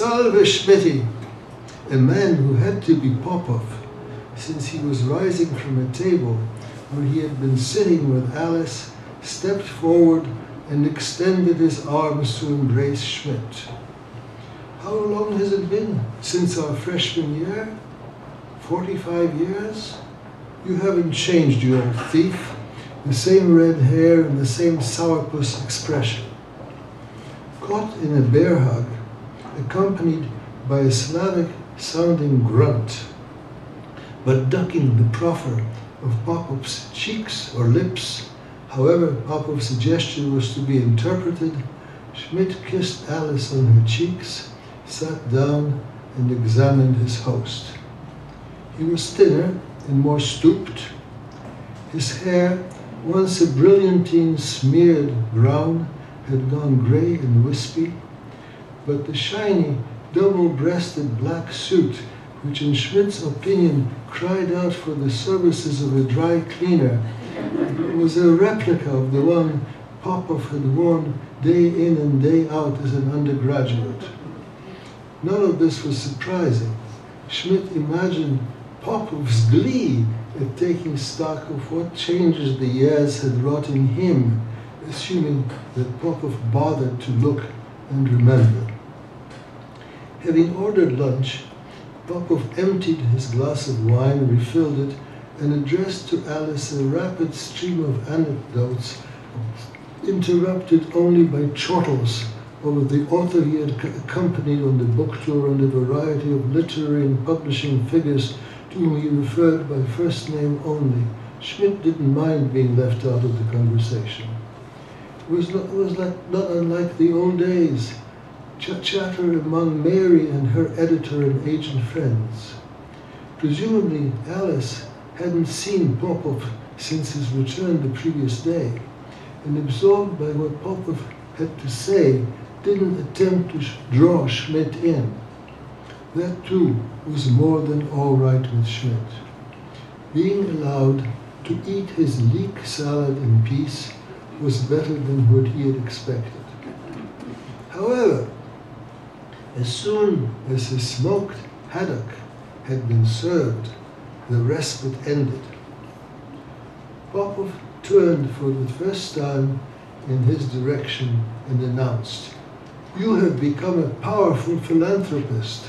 Salve Schmitty! A man who had to be Popov, since he was rising from a table where he had been sitting with Alice, stepped forward and extended his arms to embrace Schmidt. How long has it been since our freshman year? 45 years? You haven't changed, you old thief. The same red hair and the same sourpuss expression. Caught in a bear hug, accompanied by a Slavic sounding grunt, but ducking the proffer of Popov's cheeks or lips, however Popov's suggestion was to be interpreted, Schmidt kissed Alice on her cheeks, sat down, and examined his host. He was thinner and more stooped. His hair, once a brilliantine smeared brown, had gone grey and wispy, but the shiny, double-breasted black suit, which in Schmidt's opinion cried out for the services of a dry cleaner, was a replica of the one Popov had worn day in and day out as an undergraduate. None of this was surprising. Schmidt imagined Popov's glee at taking stock of what changes the years had wrought in him, assuming that Popov bothered to look and remember. Having ordered lunch, Popov emptied his glass of wine, refilled it, and addressed to Alice a rapid stream of anecdotes, interrupted only by chortles over the author he had accompanied on the book tour and a variety of literary and publishing figures to whom he referred by first name only. Schmidt didn't mind being left out of the conversation. It was not, it was not, not unlike the old days, ch chatter among Mary and her editor and agent friends. Presumably, Alice hadn't seen Popov since his return the previous day, and absorbed by what Popov had to say, didn't attempt to draw Schmidt in. That too was more than all right with Schmidt. Being allowed to eat his leek salad in peace was better than what he had expected. However, as soon as the smoked haddock had been served, the respite ended. Popov turned for the first time in his direction and announced, You have become a powerful philanthropist.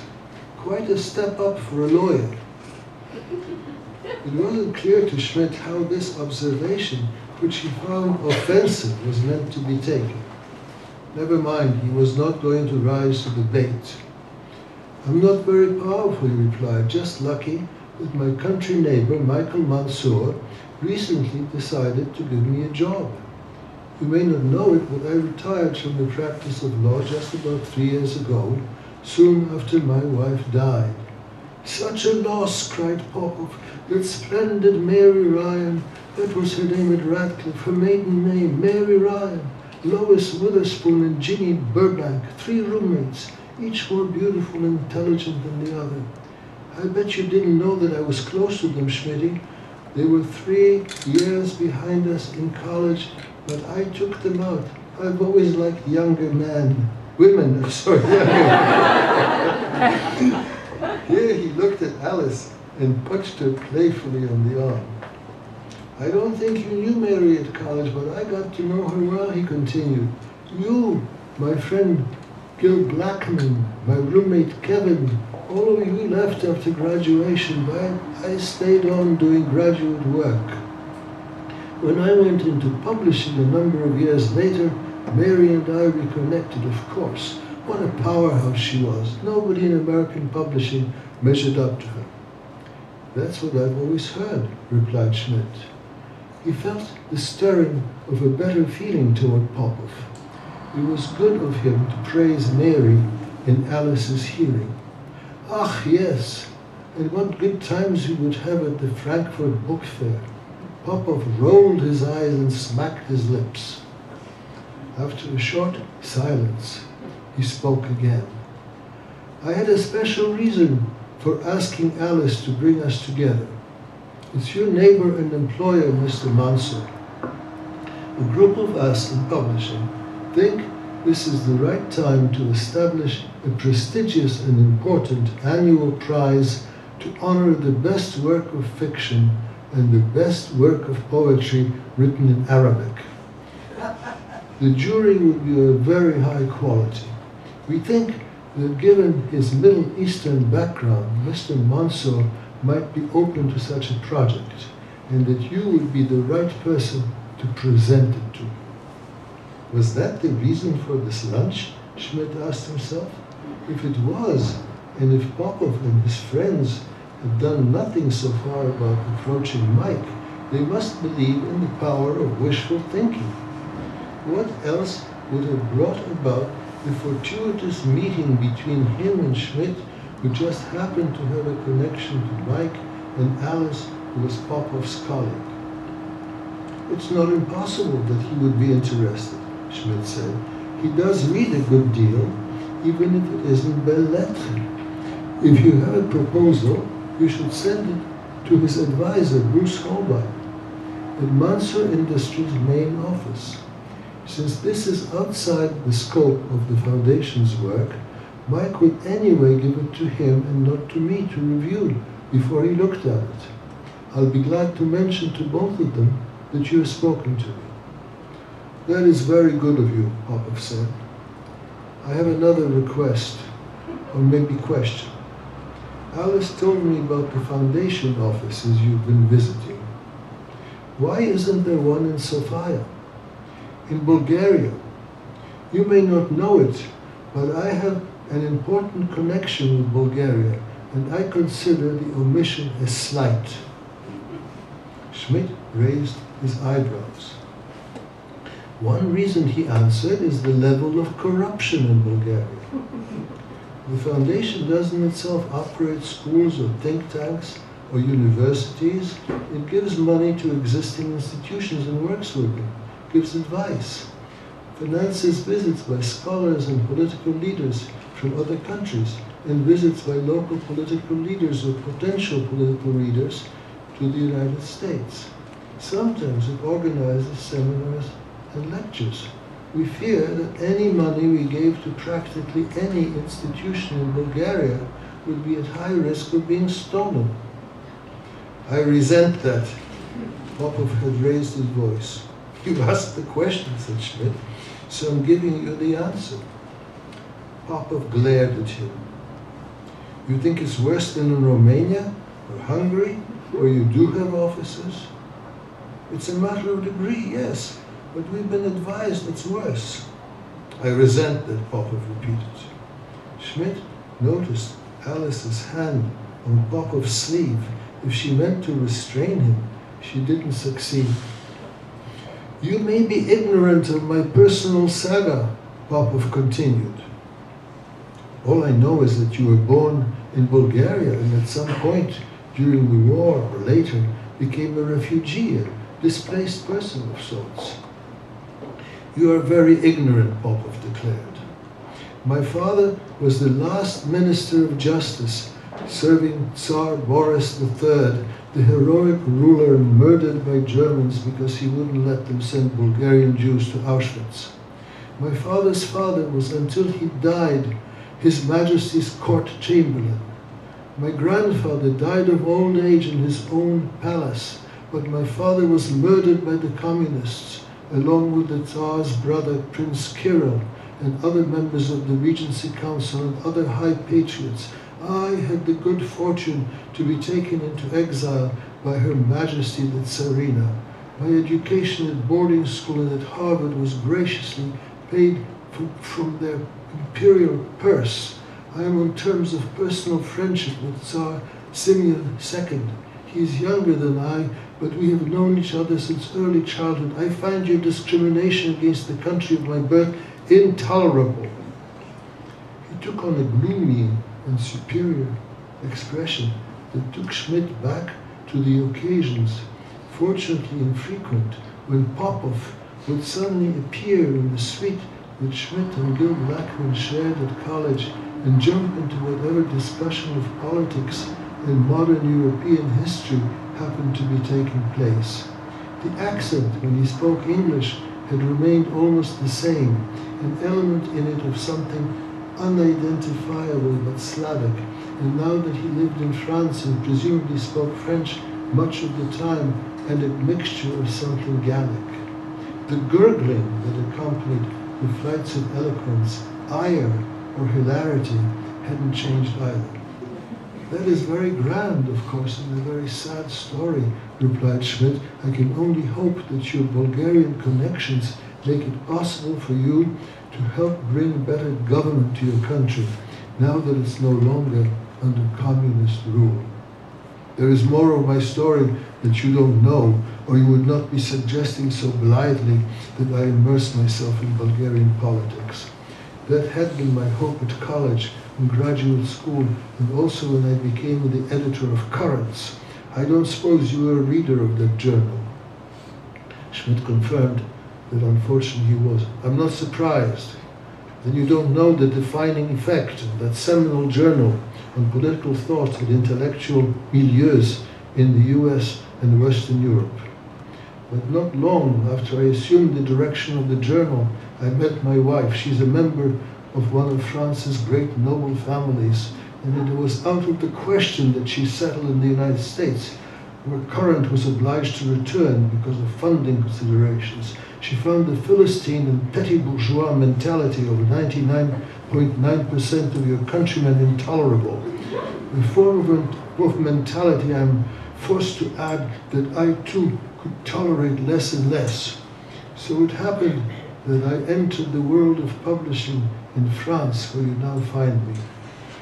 Quite a step up for a lawyer. It wasn't clear to Schmidt how this observation, which he found offensive, was meant to be taken. Never mind, he was not going to rise to the bait. I'm not very powerful, he replied, just lucky that my country neighbor, Michael Mansour, recently decided to give me a job. You may not know it, but I retired from the practice of law just about three years ago, soon after my wife died. Such a loss, cried Popov. That splendid Mary Ryan, that was her name at Radcliffe, her maiden name, Mary Ryan. Lois Witherspoon and Ginny Burbank, three roommates, each more beautiful and intelligent than the other. I bet you didn't know that I was close to them, Schmitty. They were three years behind us in college, but I took them out. I've always liked younger men. Women, sorry, younger. Here he looked at Alice and touched her playfully on the arm. I don't think you knew Mary at college, but I got to know her well, he continued. You, my friend Gil Blackman, my roommate Kevin, all of you left after graduation, but I stayed on doing graduate work. When I went into publishing a number of years later, Mary and I reconnected, of course. What a powerhouse she was. Nobody in American publishing measured up to her. That's what I've always heard, replied Schmidt. He felt the stirring of a better feeling toward Popov. It was good of him to praise Mary in Alice's hearing. Ah, yes, and what good times we would have at the Frankfurt Book Fair. Popov rolled his eyes and smacked his lips. After a short silence, he spoke again. I had a special reason for asking Alice to bring us together. It's your neighbor and employer, Mr. Mansour. A group of us in publishing think this is the right time to establish a prestigious and important annual prize to honor the best work of fiction and the best work of poetry written in Arabic. The jury will be of very high quality. We think that given his Middle Eastern background, Mr. Mansour might be open to such a project and that you would be the right person to present it to. Was that the reason for this lunch? Schmidt asked himself. If it was, and if Popov and his friends had done nothing so far about approaching Mike, they must believe in the power of wishful thinking. What else would have brought about the fortuitous meeting between him and Schmidt, who just happened to have a connection to Mike, and Alice, who was Popov's colleague? It's not impossible that he would be interested, Schmidt said. He does read a good deal, even if it isn't belles lettres. If you have a proposal, you should send it to his advisor, Bruce Holbein, at Mansour Industries' main office. Since this is outside the scope of the Foundation's work, Mike would anyway give it to him and not to me to review before he looked at it. I'll be glad to mention to both of them that you have spoken to me. That is very good of you, Popov said. I have another request, or maybe question. Alice told me about the foundation offices you've been visiting. Why isn't there one in Sofia? in Bulgaria. You may not know it, but I have an important connection with Bulgaria, and I consider the omission a slight. Schmidt raised his eyebrows. One reason he answered is the level of corruption in Bulgaria. The foundation doesn't itself operate schools or think tanks or universities. It gives money to existing institutions and works with them gives advice, finances visits by scholars and political leaders from other countries, and visits by local political leaders or potential political leaders to the United States. Sometimes it organizes seminars and lectures. We fear that any money we gave to practically any institution in Bulgaria would be at high risk of being stolen. I resent that. Popov had raised his voice. You asked the question, said Schmidt, so I'm giving you the answer. Popov glared at him. You think it's worse than in Romania or Hungary, where you do have officers? It's a matter of degree, yes, but we've been advised it's worse. I resent that, Popov repeated. Schmidt noticed Alice's hand on Popov's sleeve. If she meant to restrain him, she didn't succeed. You may be ignorant of my personal saga, Popov continued. All I know is that you were born in Bulgaria and at some point during the war or later became a refugee, a displaced person of sorts. You are very ignorant, Popov declared. My father was the last minister of justice serving Tsar Boris III the heroic ruler murdered by Germans because he wouldn't let them send Bulgarian Jews to Auschwitz. My father's father was, until he died, His Majesty's court chamberlain. My grandfather died of old age in his own palace, but my father was murdered by the communists, along with the Tsar's brother, Prince Kirill, and other members of the Regency Council and other high patriots I had the good fortune to be taken into exile by Her Majesty the Tsarina. My education at boarding school and at Harvard was graciously paid from, from their imperial purse. I am on terms of personal friendship with Tsar Simeon II. He is younger than I, but we have known each other since early childhood. I find your discrimination against the country of my birth intolerable. He took on a gloomy and superior expression that took Schmidt back to the occasions, fortunately infrequent, when Popov would suddenly appear in the suite that Schmidt and Gil Blackman shared at college and jump into whatever discussion of politics and modern European history happened to be taking place. The accent when he spoke English had remained almost the same, an element in it of something unidentifiable but Slavic. And now that he lived in France and presumably spoke French much of the time, and a mixture of something Gallic. The gurgling that accompanied the flights of eloquence, ire or hilarity, hadn't changed either. That is very grand, of course, and a very sad story, replied Schmidt. I can only hope that your Bulgarian connections make it possible for you to help bring better government to your country, now that it's no longer under communist rule. There is more of my story that you don't know, or you would not be suggesting so blithely that I immerse myself in Bulgarian politics. That had been my hope at college and graduate school and also when I became the editor of Currents. I don't suppose you were a reader of that journal. Schmidt confirmed that unfortunately he was. I'm not surprised. Then you don't know the defining effect that seminal journal on political thought and intellectual milieus in the US and Western Europe. But not long after I assumed the direction of the journal, I met my wife. She's a member of one of France's great noble families, and it was out of the question that she settled in the United States, where Current was obliged to return because of funding considerations. She found the Philistine and petty bourgeois mentality of 99.9% of your countrymen intolerable. The form of mentality I'm forced to add that I too could tolerate less and less. So it happened that I entered the world of publishing in France, where you now find me.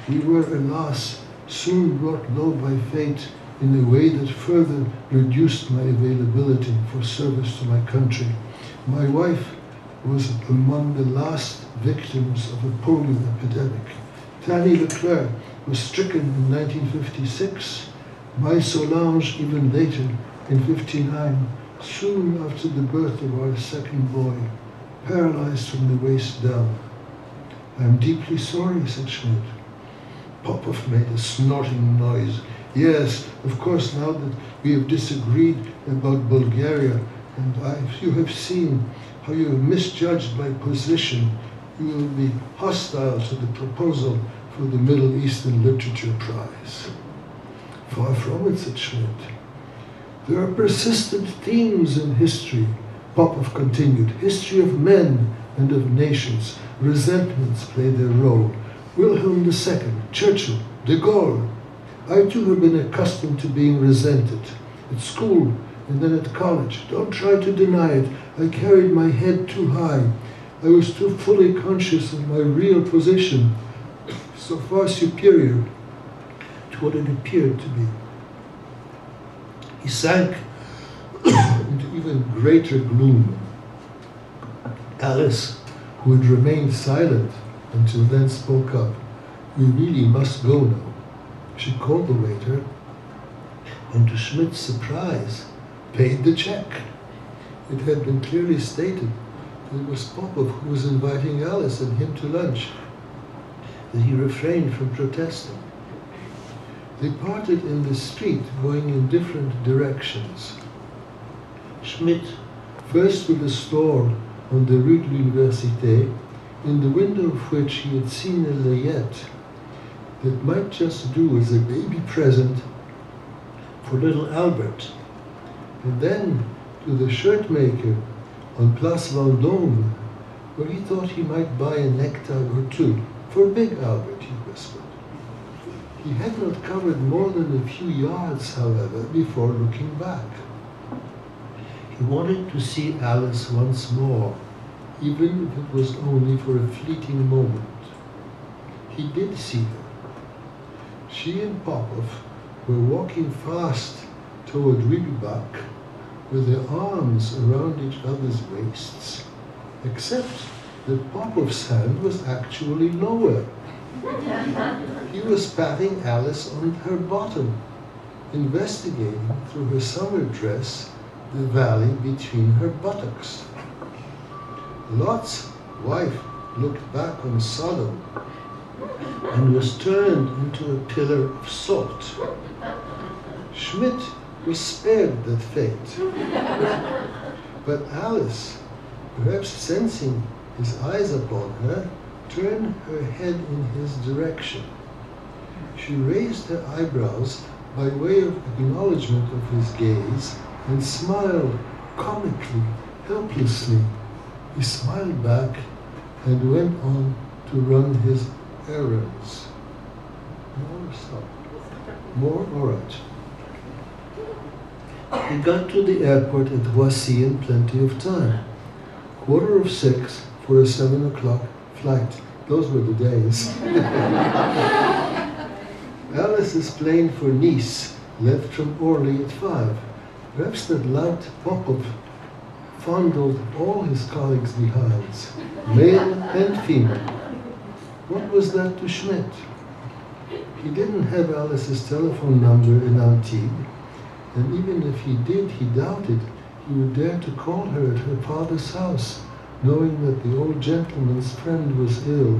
We were, alas, soon brought low by fate in a way that further reduced my availability for service to my country. My wife was among the last victims of a polio epidemic. Tanny Le Clercq was stricken in 1956, my Solange even later in 59, soon after the birth of our second boy, paralyzed from the waist down. I am deeply sorry, said Schmidt. Popov made a snorting noise. Yes, of course, now that we have disagreed about Bulgaria, and I, you have seen how you have misjudged my position, you will be hostile to the proposal for the Middle Eastern Literature Prize. Far from it, said Schmidt. There are persistent themes in history, Popov continued. History of men and of nations resentments play their role. Wilhelm II, Churchill, de Gaulle. I too have been accustomed to being resented. At school and then at college. Don't try to deny it. I carried my head too high. I was too fully conscious of my real position, so far superior to what it appeared to be. He sank into even greater gloom. Alice who had remained silent until then, spoke up. We really must go now. She called the waiter, and to Schmidt's surprise, paid the check. It had been clearly stated that it was Popov who was inviting Alice and him to lunch, that he refrained from protesting. They parted in the street, going in different directions. Schmidt, first with the store on the Rue de l'Université, in the window of which he had seen a layette that might just do as a baby present for little Albert. And then to the shirt maker on Place Vendôme, where he thought he might buy a necktie or two for big Albert, he whispered. He had not covered more than a few yards, however, before looking back. He wanted to see Alice once more, even if it was only for a fleeting moment. He did see her. She and Popov were walking fast toward Rybak with their arms around each other's waists, except that Popov's hand was actually lower. he was patting Alice on her bottom, investigating through her summer dress the valley between her buttocks. Lot's wife looked back on Sodom and was turned into a pillar of salt. Schmidt was spared that fate. But Alice, perhaps sensing his eyes upon her, turned her head in his direction. She raised her eyebrows by way of acknowledgement of his gaze and smiled comically, helplessly. He smiled back and went on to run his More stop. More? Alright. He got to the airport at Roissy in plenty of time. Quarter of six for a seven o'clock flight. Those were the days. Alice's plane for Nice left from Orly at five. That loud Popov fondled all his colleagues' behinds, male and female. What was that to Schmidt? He didn't have Alice's telephone number in Antibes, and even if he did, he doubted he would dare to call her at her father's house, knowing that the old gentleman's friend was ill.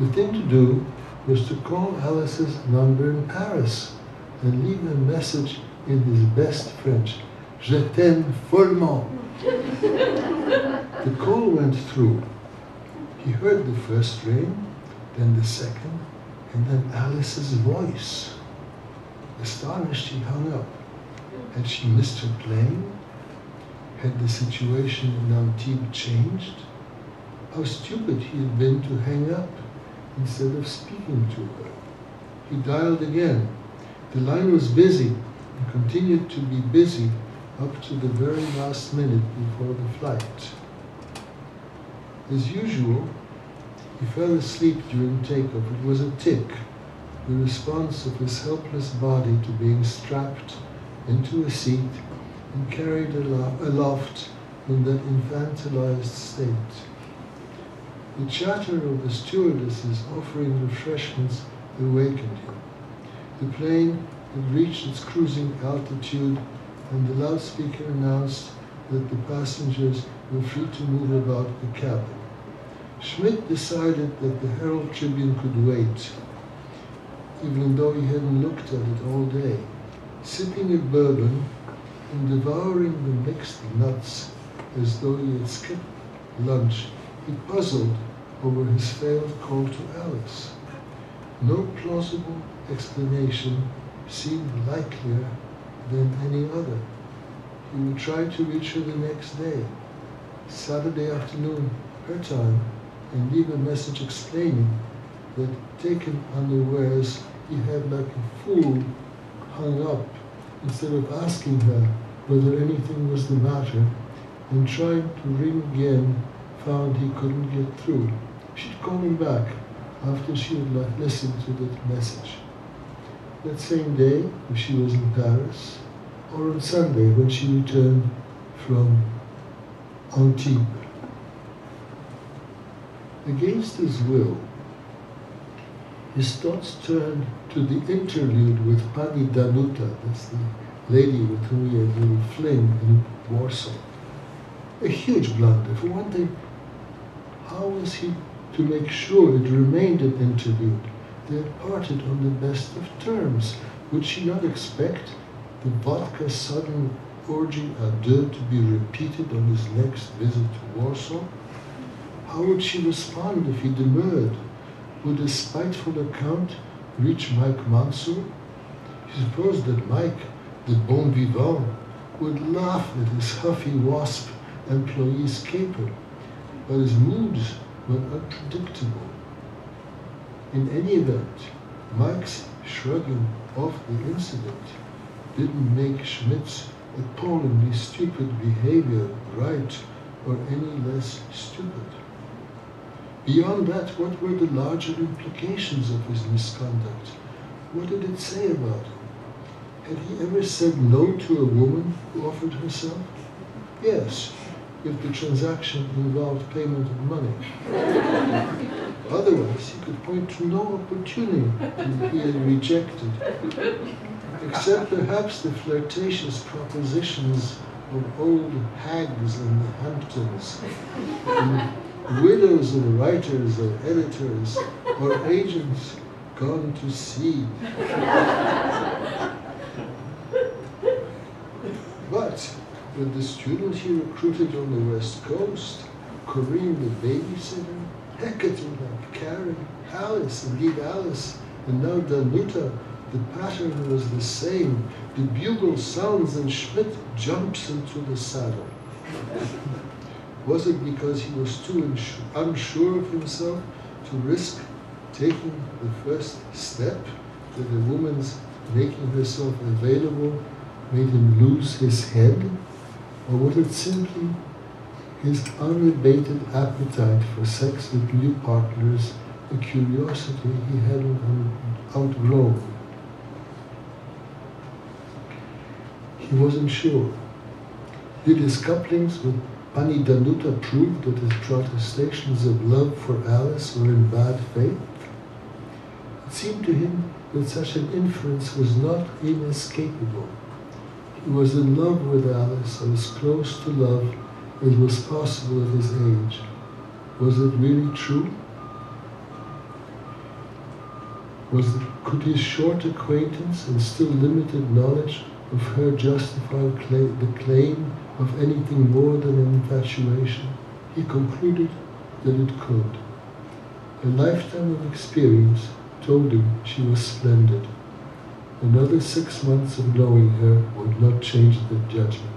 The thing to do was to call Alice's number in Paris and leave a message in his best French. Je t'aime follement. the call went through. He heard the first ring, then the second, and then Alice's voice. Astonished, he hung up. Had she missed her plane? Had the situation in Antibes changed? How stupid he had been to hang up instead of speaking to her. He dialed again. The line was busy and continued to be busy up to the very last minute before the flight. As usual, he fell asleep during takeoff. It was a tick, the response of his helpless body to being strapped into a seat and carried aloft in that infantilized state. The chatter of the stewardesses offering refreshments awakened him. The plane had reached its cruising altitude and the loudspeaker announced that the passengers were free to move about the cabin. Schmidt decided that the Herald Tribune could wait, even though he hadn't looked at it all day. Sipping a bourbon and devouring the mixed nuts as though he had skipped lunch, he puzzled over his failed call to Alice. No plausible explanation seemed likelier than any other. He would try to reach her the next day, Saturday afternoon, her time, and leave a message explaining that taken unawares, he had like a fool hung up instead of asking her whether anything was the matter and trying to ring again found he couldn't get through. She'd call him back after she had listened to that message. That same day, if she was in Paris, or on Sunday when she returned from Antibes. Against his will, his thoughts turned to the interlude with Pani Danuta, that's the lady with whom he had a little fling in Warsaw. A huge blunder. For one thing, how was he to make sure it remained an interlude? They had parted on the best of terms. Would she not expect the vodka sudden orgy à to be repeated on his next visit to Warsaw? How would she respond if he demurred? Would a spiteful account reach Mike Mansour? He supposed that Mike, the bon vivant, would laugh at his huffy wasp employee's caper, but his moods were unpredictable. In any event, Mike's shrugging off the incident didn't make Schmidt's appallingly stupid behavior right or any less stupid. Beyond that, what were the larger implications of his misconduct? What did it say about him? Had he ever said no to a woman who offered herself? Yes, if the transaction involved payment of money. Otherwise, he could point to no opportunity he had rejected, except perhaps the flirtatious propositions of old hags in the Hamptons, widows and writers or editors or agents gone to sea. But with the student he recruited on the West Coast, Corinne, the babysitter, Hecate, like Karen, Alice, indeed Alice, and now Danuta, the pattern was the same. The bugle sounds and Schmidt jumps into the saddle. was it because he was too unsure of himself to risk taking the first step that a woman's making herself available made him lose his head? Or was it simply his unabated appetite for sex with new partners, a curiosity he hadn't outgrown? He wasn't sure. Did his couplings with Pani Danuta proved that his protestations of love for Alice were in bad faith? It seemed to him that such an inference was not inescapable. He was in love with Alice and as close to love as was possible at his age. Was it really true? Was it, could his short acquaintance and still limited knowledge of her justify the claim of anything more than an infatuation? He concluded that it could. A lifetime of experience told him she was splendid. Another six months of knowing her would not change that judgment.